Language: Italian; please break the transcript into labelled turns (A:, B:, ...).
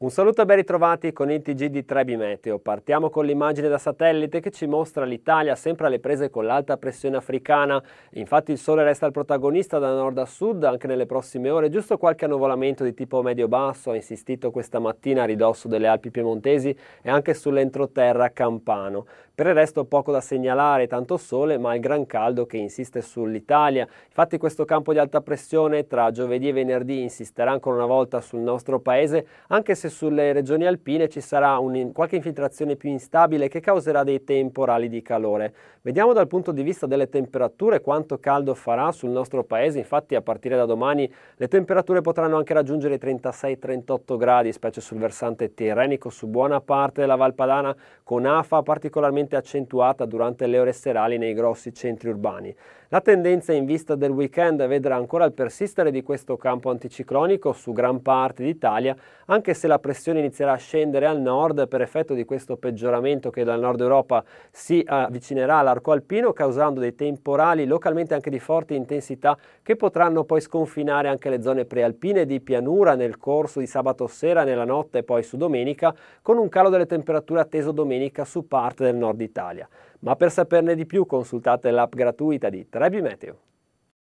A: Un saluto e ben ritrovati con il TG di Trebi Meteo. Partiamo con l'immagine da satellite che ci mostra l'Italia sempre alle prese con l'alta pressione africana. Infatti il sole resta il protagonista da nord a sud anche nelle prossime ore. Giusto qualche annuvolamento di tipo medio-basso ha insistito questa mattina a ridosso delle Alpi piemontesi e anche sull'entroterra campano. Per il resto poco da segnalare, tanto sole, ma il gran caldo che insiste sull'Italia. Infatti questo campo di alta pressione tra giovedì e venerdì insisterà ancora una volta sul nostro paese, anche se sulle regioni alpine ci sarà un, qualche infiltrazione più instabile che causerà dei temporali di calore. Vediamo dal punto di vista delle temperature quanto caldo farà sul nostro paese, infatti a partire da domani le temperature potranno anche raggiungere i 36-38 gradi, specie sul versante tirrenico su buona parte della Valpadana, con afa particolarmente particolarmente accentuata durante le ore serali nei grossi centri urbani. La tendenza in vista del weekend vedrà ancora il persistere di questo campo anticiclonico su gran parte d'Italia, anche se la pressione inizierà a scendere al nord per effetto di questo peggioramento che dal nord Europa si avvicinerà all'arco alpino, causando dei temporali localmente anche di forte intensità che potranno poi sconfinare anche le zone prealpine di pianura nel corso di sabato sera, nella notte e poi su domenica, con un calo delle temperature atteso domenica su parte del nord Italia. Ma per saperne di più consultate l'app gratuita di Trebi Meteo.